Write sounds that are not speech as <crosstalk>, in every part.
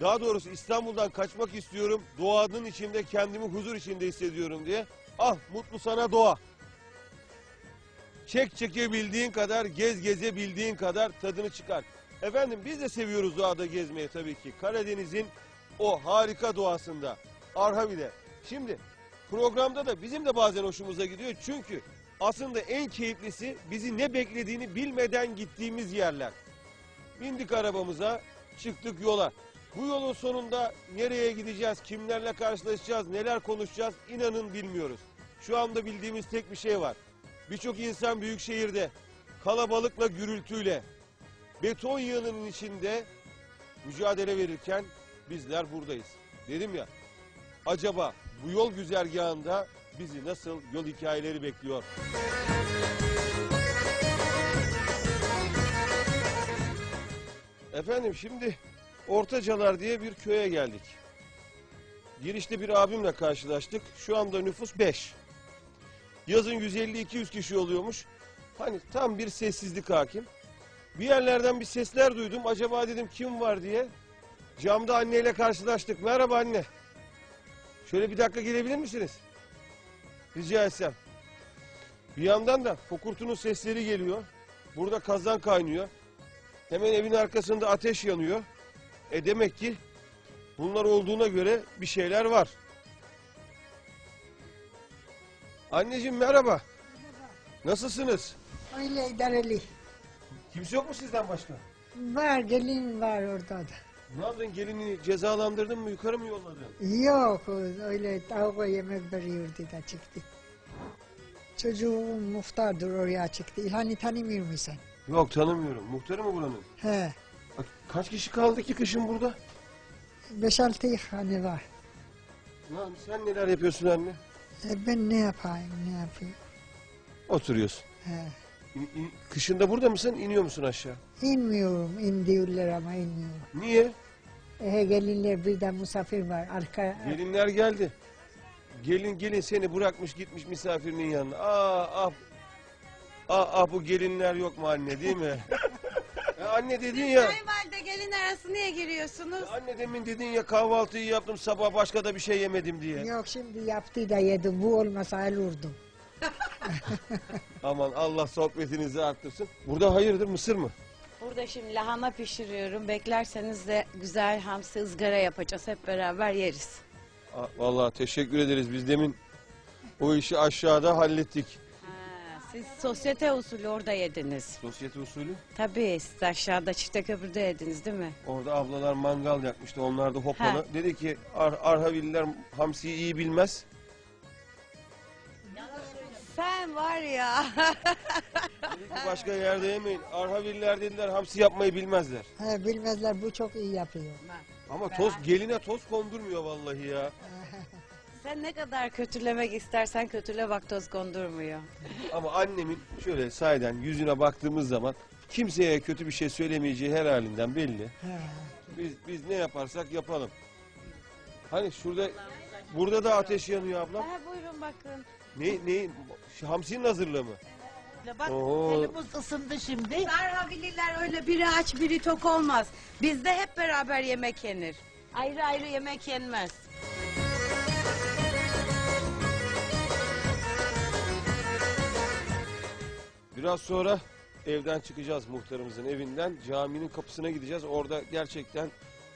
Daha doğrusu İstanbul'dan kaçmak istiyorum. Doğanın içinde kendimi huzur içinde hissediyorum diye. Ah mutlu sana doğa. Çek çekebildiğin kadar, gez gezebildiğin kadar tadını çıkar. Efendim biz de seviyoruz doğada gezmeyi tabii ki. Karadeniz'in o harika doğasında. Arhavi'de. Şimdi programda da bizim de bazen hoşumuza gidiyor. Çünkü aslında en keyiflisi bizi ne beklediğini bilmeden gittiğimiz yerler. Bindik arabamıza, çıktık yola. Bu yolun sonunda nereye gideceğiz, kimlerle karşılaşacağız, neler konuşacağız inanın bilmiyoruz. Şu anda bildiğimiz tek bir şey var. Birçok insan büyük şehirde kalabalıkla gürültüyle beton yığınının içinde mücadele verirken bizler buradayız. Dedim ya acaba bu yol güzergahında bizi nasıl yol hikayeleri bekliyor? Efendim şimdi Ortacalar diye bir köye geldik. Girişte bir abimle karşılaştık. Şu anda nüfus 5. Yazın 150-200 kişi oluyormuş. Hani tam bir sessizlik hakim. Bir yerlerden bir sesler duydum. Acaba dedim kim var diye. Camda anneyle karşılaştık. Merhaba anne. Şöyle bir dakika gelebilir misiniz? Rica etsem. Bir yandan da fokurtunun sesleri geliyor. Burada kazan kaynıyor. Hemen evin arkasında ateş yanıyor. E demek ki bunlar olduğuna göre bir şeyler var. Anneciğim merhaba. Nasılsınız? Öyle idareli. Kimse yok mu sizden başka? Var gelin var orada da. Ne yaptın gelini cezalandırdın mı yukarı mı yolladın? Yok öyle tavuk yemek veriyordu da çıktı. Çocuğum muhtardır oraya çıktı. İlhan'ı tanımıyor musun? Yok tanımıyorum. Muhtarı mı buranın? He. Kaç kişi kaldı ki kışın burada? Beş altı hani var. Lan sen neler yapıyorsun anne? E ben ne yapayım ne yapayım? Oturuyorsun. He. İn- in- kışında burada mısın? İniyor musun aşağı? İnmiyorum indiyorlar ama inmiyorum. Niye? Ehe gelinler bir de misafir var. Arka Gelinler geldi. Gelin gelin seni bırakmış gitmiş misafirinin yanına. Aa ah. Ah, ah bu gelinler yok mu anne değil mi? <laughs> Anne dedin ya. Kayınvalide gelin arası niye giriyorsunuz? Anne demin dedin ya kahvaltıyı yaptım sabah başka da bir şey yemedim diye. yok şimdi yaptı da yedim. Bu olmasa ölürdüm. <laughs> Aman Allah sohbetinizi arttırsın. Burada hayırdır mısır mı? Burada şimdi lahana pişiriyorum. Beklerseniz de güzel hamsi ızgara yapacağız. Hep beraber yeriz. Aa, Vallahi teşekkür ederiz. Biz demin o işi aşağıda hallettik. Siz sosyete usulü orada yediniz. Sosyete usulü. Tabii siz aşağıda çifte köprüde yediniz değil mi? Orada ablalar mangal yakmıştı. Onlar da hopalı. Ha. Dedi ki Ar Arhavililer hamsiyi iyi bilmez. Sen var ya. Dedi ki başka yerde yemeyin. Arhavililer dediler hamsi yapmayı bilmezler. He, bilmezler bu çok iyi yapıyor. Ama toz geline toz kondurmuyor vallahi ya. Sen ne kadar kötülemek istersen kötüle bak toz kondurmuyor. Ama annemin şöyle sahiden yüzüne baktığımız zaman kimseye kötü bir şey söylemeyeceği her halinden belli. Biz biz ne yaparsak yapalım. Hani şurada burada da ateş yanıyor abla. Ha, buyurun bakın. Ne ne şu hamsinin hazırlığı mı? Bak Oo. elimiz ısındı şimdi. Arhavililer öyle biri aç biri tok olmaz. Bizde hep beraber yemek yenir. Ayrı ayrı yemek yenmez. Biraz sonra evden çıkacağız muhtarımızın evinden. Caminin kapısına gideceğiz. Orada gerçekten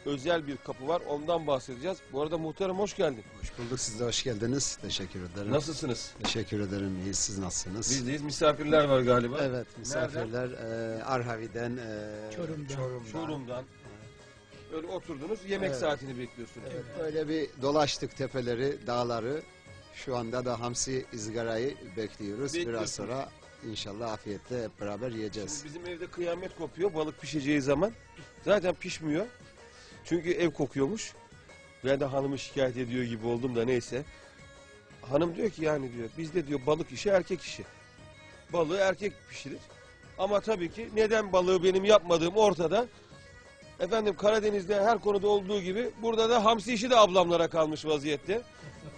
özel bir kapı var. Ondan bahsedeceğiz. Bu arada muhtarım hoş geldin. Hoş bulduk. Siz de hoş geldiniz. Teşekkür ederim. Nasılsınız? Teşekkür ederim. İyi. Siz nasılsınız? Bizdeyiz. Misafirler var galiba. Evet. Misafirler e, Arhavi'den, e, Çorum'dan. Çorum'dan. Çorum'dan. Böyle oturdunuz. Yemek Evet. saatini bekliyorsunuz. Evet, böyle bir dolaştık tepeleri, dağları. Şu anda da hamsi izgarayı bekliyoruz. Bekliyorsunuz. Biraz sonra inşallah afiyetle hep beraber yiyeceğiz. Şimdi bizim evde kıyamet kopuyor balık pişeceği zaman. Zaten pişmiyor. Çünkü ev kokuyormuş. Ben de hanımı şikayet ediyor gibi oldum da neyse. Hanım diyor ki yani diyor bizde diyor balık işi erkek işi. Balığı erkek pişirir. Ama tabii ki neden balığı benim yapmadığım ortada. Efendim Karadeniz'de her konuda olduğu gibi burada da hamsi işi de ablamlara kalmış vaziyette.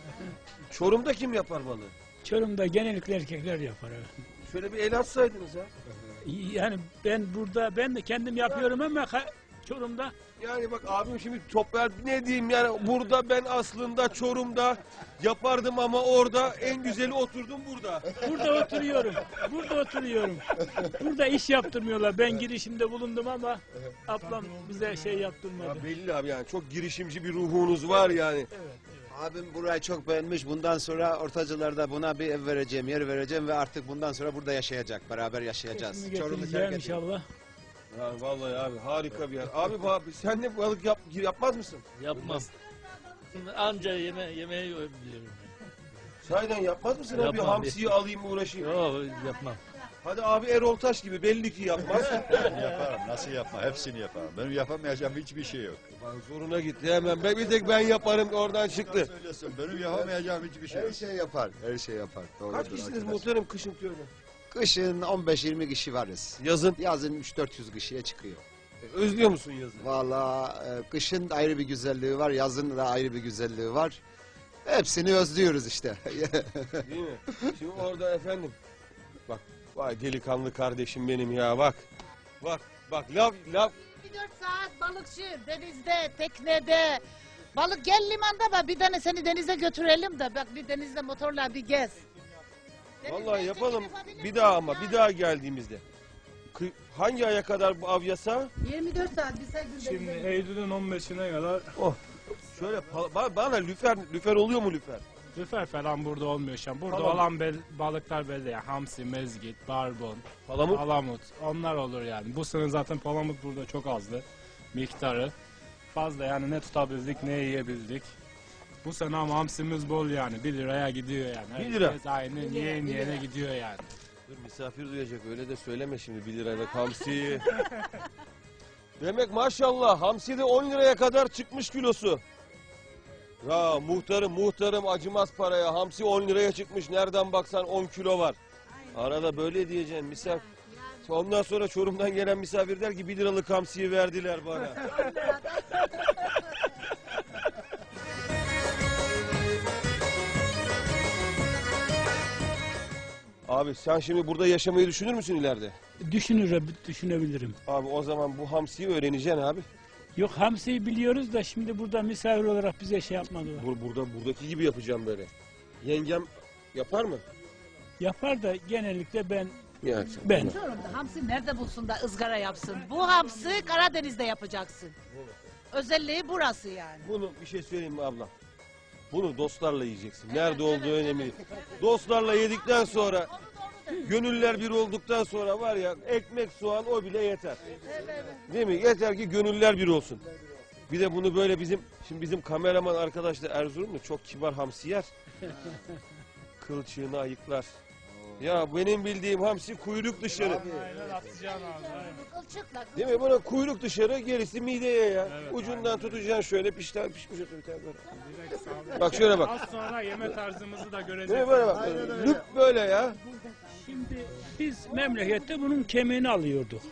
<laughs> Çorum'da kim yapar balığı? Çorum'da genellikle erkekler yapar. evet. Şöyle bir el atsaydınız ha. Yani ben burada ben de kendim yapıyorum ama ka- Çorum'da Yani bak abim şimdi toplar ne diyeyim yani burada ben aslında Çorum'da yapardım ama orada en güzeli oturdum burada. Burada oturuyorum. Burada oturuyorum. Burada iş yaptırmıyorlar. Ben girişimde bulundum ama ablam bize şey yaptırmadı. Ya belli abi yani çok girişimci bir ruhunuz var yani. Abim burayı çok beğenmiş. Bundan sonra ortacılarda buna bir ev vereceğim, yer vereceğim ve artık bundan sonra burada yaşayacak. Beraber yaşayacağız. Çorum'u terk ediyor. inşallah. Ya vallahi abi harika bir yer. Abi, abi sen de balık yap, yapmaz mısın? Yapmam. Anca yeme yemeği biliyorum. Sahiden yapmaz mısın abi? Yapmam. Hamsiyi alayım uğraşayım. Yok yapmam. Hadi abi Erol Taş gibi belli ki yapmaz. <laughs> yaparım. Nasıl yapma? Hepsini yaparım. Benim yapamayacağım hiçbir şey yok. Lan zoruna gitti hemen. Ben bir tek ben yaparım oradan çıktı. Söylesin. Benim yapamayacağım hiçbir şey Her şey yapar. Her şey yapar. Doğrudur Kaç kişisiniz arkadaş. muhtarım kışın köyde? Kışın 15-20 kişi varız. Yazın. Yazın 3-400 kişiye çıkıyor. Özlüyor musun yazın? Valla e, kışın ayrı bir güzelliği var, yazın da ayrı bir güzelliği var. Hepsini özlüyoruz işte. <laughs> Değil mi? Şimdi orada efendim. Bak vay delikanlı kardeşim benim ya bak. Bak bak laf laf 24 saat balıkçı denizde, teknede. Balık gel limanda bak bir tane seni denize götürelim de bak bir denizde motorla bir gez. Denizde Vallahi çekim yapalım yapabilir bir daha misin ama ya? bir daha geldiğimizde. Kı- Hangi aya kadar bu av yasağı? 24 saat biz her gün Şimdi Eylül'ün 15'ine kadar Şöyle pa- ba- bana lüfer lüfer oluyor mu lüfer? Lüfer falan burada olmuyor şu an. Burada Tamam. olan bel- balıklar belli ya. Hamsi, mezgit, barbun, Palamut. palamut. Onlar olur yani. Bu sene zaten palamut burada çok azdı. Miktarı. Fazla yani ne tutabildik ne yiyebildik. Bu sene ama hamsimiz bol yani. 1 liraya gidiyor yani. Bir lira. Herkes aynı yiyen yiyene gidiyor yani. Dur misafir duyacak öyle de söyleme şimdi 1 lirayla hamsiyi. <laughs> Demek maşallah hamsi de 10 liraya kadar çıkmış kilosu. Ya muhtarım muhtarım acımaz paraya. Hamsi 10 liraya çıkmış. Nereden baksan 10 kilo var. Arada böyle diyeceksin misafir. Ondan sonra Çorum'dan gelen misafir der ki 1 liralık hamsiyi verdiler bana. <laughs> Abi sen şimdi burada yaşamayı düşünür müsün ileride? Düşünür, düşünebilirim. Abi o zaman bu hamsiyi öğreneceksin abi. Yok hamsiyi biliyoruz da şimdi burada misafir olarak bize şey yapmadılar. Bur burada buradaki gibi yapacağım böyle. Yengem yapar mı? Yapar da genellikle ben Yani. ben. Çorum'da hamsi nerede bulsun da ızgara yapsın? Bu hamsi Karadeniz'de yapacaksın. Özelliği burası yani. Bunu bir şey söyleyeyim mi abla? Bunu dostlarla yiyeceksin. Nerede olduğu önemli değil. Dostlarla yedikten sonra gönüller bir olduktan sonra var ya ekmek soğan o bile yeter. Değil mi? Yeter ki gönüller bir olsun. Bir de bunu böyle bizim şimdi bizim kameraman arkadaş da Erzurumlu çok kibar hamsi yer. Kılçığını ayıklar. Ya benim bildiğim hamsi kuyruk dışarı. Kılçıkla Değil mi? Buna kuyruk dışarı gerisi mideye ya. Ucundan tutacaksın şöyle pişten pişmiş otur bir tane böyle. Bak şöyle bak. Az sonra yeme tarzımızı da Değil mi göreceksiniz. böyle bak. Lüp böyle ya. Şimdi biz memlekette bunun kemiğini alıyorduk.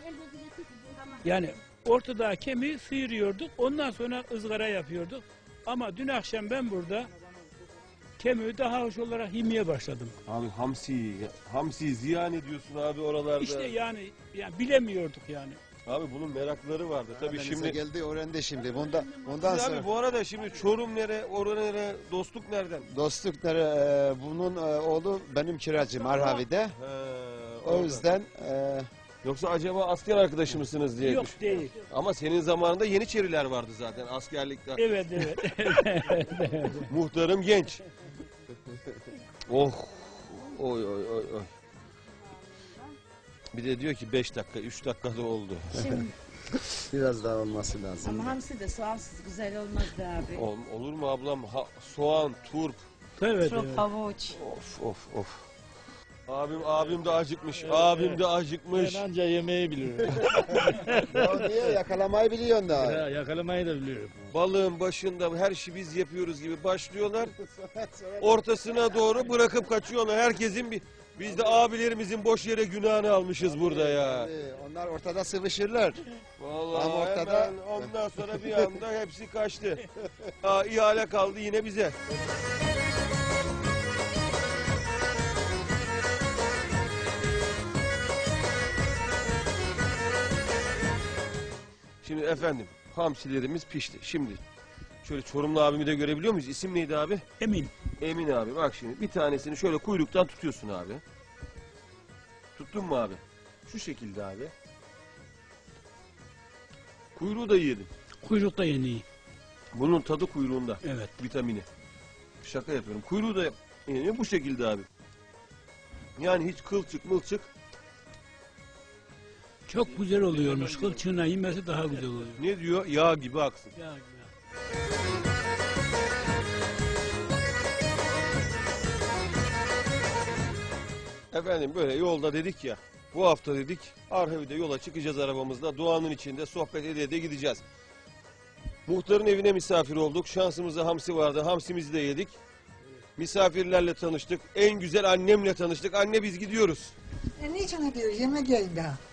Yani ortada kemiği sıyırıyorduk. Ondan sonra ızgara yapıyorduk. Ama dün akşam ben burada kemiği daha hoş olarak yemeye başladım. Abi hamsi, hamsi ziyan ediyorsun abi oralarda. İşte yani, yani bilemiyorduk yani. Abi bunun merakları vardı. Tabii Denize şimdi. geldi öğrendi şimdi. Bundan, bundan Siz sonra abi bu arada şimdi Çorum nere, orada nere, dostluk nereden? dostluk nere, e, bunun e, oğlu benim kiracım Arhavi'de. He, O yüzden e, Yoksa acaba asker arkadaşı mısınız diye Yok düşün- değil. Ama senin zamanında Yeniçeriler vardı zaten askerlikte. Evet evet. <laughs> Muhtarım genç. Oh. Oy oy oy oy. Bir de diyor ki 5 dakika, 3 dakikada oldu. Şimdi <laughs> biraz daha olması lazım. ama hamsi de soğansız güzel olmazdı abi. Ol- olur mu ablam? Ha- soğan, turp. evet, Çok evet. havuç. Of of of. Abim abim de acıkmış. Abim de acıkmış. Ben anca yemeği biliyorum. <laughs> ya niye yakalamayı biliyorsun da. ya, yakalamayı da biliyorum. Balığın başında her şeyi biz yapıyoruz gibi başlıyorlar. <laughs> Ortasına doğru bırakıp kaçıyorlar. Herkesin bir biz de abilerimizin boş yere günahını almışız burada ya. Ee, Onlar ortada sıvışırlar. Vallahi Tam ortada- hemen ondan sonra bir anda hepsi kaçtı. <laughs> Aa, ihale kaldı yine bize. Şimdi efendim hamsilerimiz pişti. Şimdi şöyle Çorumlu abimi de görebiliyor muyuz? İsim neydi abi? Emin. Emin abi bak şimdi bir tanesini şöyle kuyruktan tutuyorsun abi. Tuttun mu abi? Şu şekilde abi. Kuyruğu da yedin. Kuyrukta yeni. Bunun tadı kuyruğunda. Evet. Vitamini. Şaka yapıyorum. Kuyruğu da yeniyor bu şekilde abi. Yani hiç kılçık mılçık. Çok güzel oluyormuş. Kılçığına yemesi daha güzel oluyor. Ne diyor? Yağ gibi aksın. Ya, ya. Efendim böyle yolda dedik ya. Bu hafta dedik Arhavi'de yola çıkacağız arabamızla. Doğanın içinde sohbet ede ede gideceğiz. Muhtarın evine misafir olduk. Şansımızda hamsi vardı. Hamsimizi de yedik. Misafirlerle tanıştık. En güzel annemle tanıştık. Anne biz gidiyoruz. E niçin diyor yemek yiyin daha.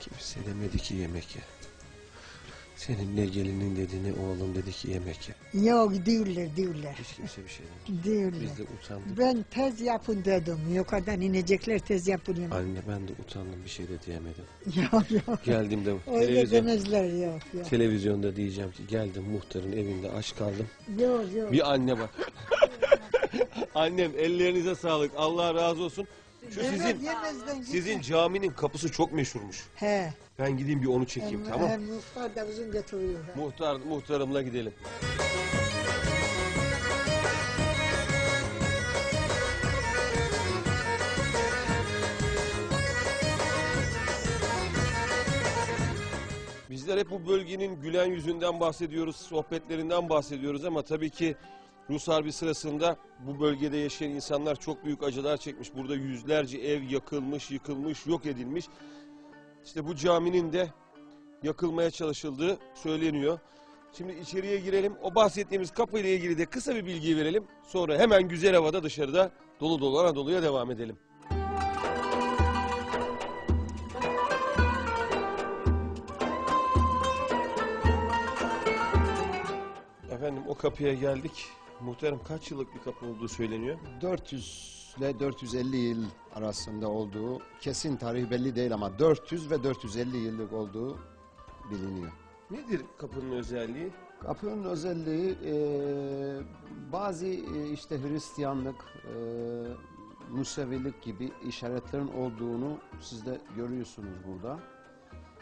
Kimse demedi ki yemek ye. Senin ne gelinin dedi ne oğlum dedi ki yemek ye. Yok değiller değiller. Hiç kimse bir şey demedi. Değiller. Biz de utandık. Ben tez yapın dedim. Yukarıdan inecekler tez yapın yemek. Anne ben de utandım bir şey de diyemedim. <laughs> Yok yok. Geldim de Öyle televizyon, demezler yok yok. televizyonda diyeceğim ki geldim muhtarın evinde aç kaldım. Yok yok. Bir anne bak. <laughs> Annem ellerinize sağlık. Allah razı olsun. Şu sizin yemezden sizin caminin kapısı çok meşhurmuş. He. Ben gideyim bir onu çekeyim Hem, tamam. hem muhtar da uzun getiriyor. Muhtar muhtarımla gidelim. Bizler hep bu bölgenin gülen yüzünden bahsediyoruz, sohbetlerinden bahsediyoruz ama tabii ki Rus Harbi sırasında bu bölgede yaşayan insanlar çok büyük acılar çekmiş. Burada yüzlerce ev yakılmış, yıkılmış, yok edilmiş. İşte bu caminin de yakılmaya çalışıldığı söyleniyor. Şimdi içeriye girelim. O bahsettiğimiz kapı ile ilgili de kısa bir bilgi verelim. Sonra hemen güzel havada dışarıda dolu dolu Anadolu'ya devam edelim. Efendim o kapıya geldik. Muhterem kaç yıllık bir kapı olduğu söyleniyor. 400 ile 450 yıl arasında olduğu kesin tarih belli değil ama 400 ve 450 yıllık olduğu biliniyor. Nedir kapının özelliği? Kapının özelliği e, bazı e, işte Hristiyanlık, e, Musevilik gibi işaretlerin olduğunu siz de görüyorsunuz burada.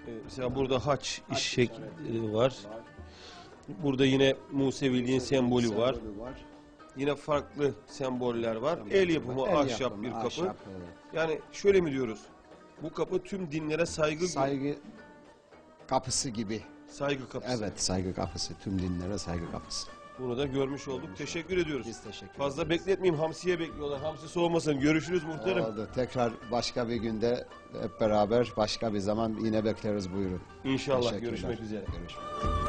Ee, mesela burada haç iş Haç şekli işareti var. Burada yine Museviliğin sembolü var. var. Yine farklı semboller var. Tamam. El yapımı El ahşap yapımı, bir kapı. ahşap, evet. Yani şöyle mi diyoruz? Bu kapı tüm dinlere saygı Saygı kapısı gibi. saygı kapısı. Evet saygı kapısı. Tüm dinlere saygı kapısı. Bunu da görmüş olduk. Teşekkür ediyoruz. Biz teşekkür Fazla ederiz. bekletmeyeyim. Hamsiye bekliyorlar. Hamsi soğumasın. Görüşürüz muhtarım. Oldu. Tekrar başka bir günde hep beraber başka bir zaman yine bekleriz buyurun. İnşallah görüşmek üzere. Görüşmek üzere.